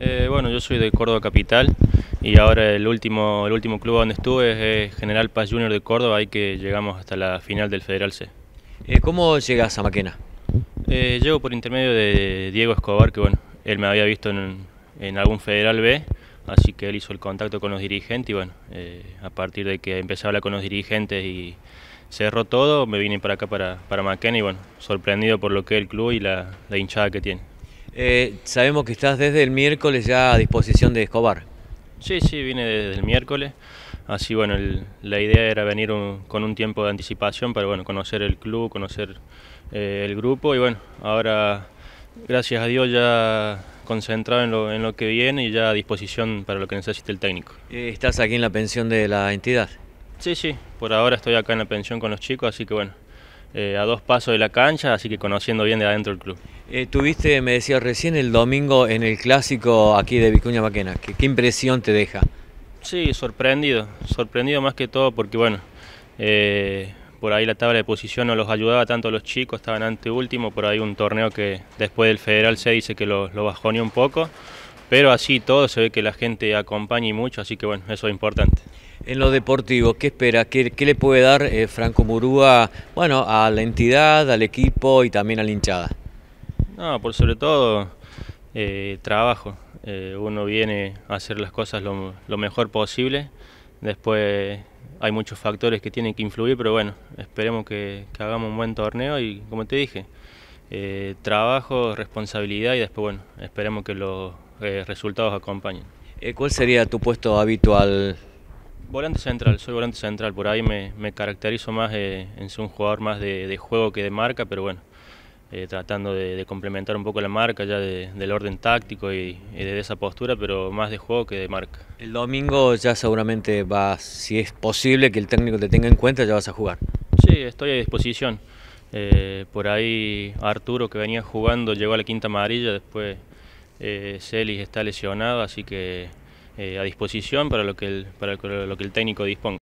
Eh, bueno, yo soy de Córdoba Capital y ahora el último, el último club donde estuve es General Paz Junior de Córdoba, ahí que llegamos hasta la final del Federal C. Eh, ¿Cómo llegas a Maquena? Eh, llego por intermedio de Diego Escobar, que bueno, él me había visto en, en algún Federal B, así que él hizo el contacto con los dirigentes y bueno, a partir de que empecé a hablar con los dirigentes y cerró todo, me vine para acá para, para Maquena y bueno, sorprendido por lo que es el club y la hinchada que tiene. Eh, sabemos que estás desde el miércoles ya a disposición de Escobar. Sí, sí, vine desde el miércoles. Así, bueno, la idea era venir con un tiempo de anticipación para, bueno, conocer el club, conocer eh, el grupo y, bueno, ahora, gracias a Dios, ya concentrado en lo, en lo que viene y ya a disposición para lo que necesite el técnico. Eh, ¿Estás aquí en la pensión de la entidad? Sí, sí, por ahora estoy acá en la pensión con los chicos, así que, bueno, eh, a dos pasos de la cancha, así que conociendo bien de adentro el club. Eh, tuviste, me decías recién, el domingo en el clásico aquí de Vicuña Maquena. ¿Qué, ¿Qué, impresión te deja? Sí, sorprendido, sorprendido más que todo porque, bueno, eh, por ahí la tabla de posición no los ayudaba tanto a los chicos, estaban ante último, por ahí un torneo que después del Federal se dice que lo, lo bajoneó un poco, pero así todo se ve que la gente acompaña y mucho, así que bueno, eso es importante. En lo deportivo, ¿qué espera? ¿Qué, le puede dar eh, Franco Murúa bueno, a la entidad, al equipo y también a la hinchada? No, por sobre todo eh, trabajo. Eh, uno viene a hacer las cosas lo, mejor posible. Después hay muchos factores que tienen que influir, pero bueno, esperemos que, hagamos un buen torneo y como te dije, trabajo, responsabilidad y después bueno, esperemos que los resultados acompañen. ¿Cuál sería tu puesto habitual Volante central, soy volante central, por ahí me, caracterizo más en ser un jugador más de, juego que de marca, pero bueno, eh, tratando de, complementar un poco la marca ya del orden táctico y, de esa postura, pero más de juego que de marca. El domingo ya seguramente va, si es posible que el técnico te tenga en cuenta, ya vas a jugar. Sí, estoy a disposición. Eh, por ahí Arturo que venía jugando llegó a la quinta amarilla, después eh, Celis está lesionado, así que eh, a disposición para lo que el, para lo que el técnico disponga.